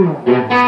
1.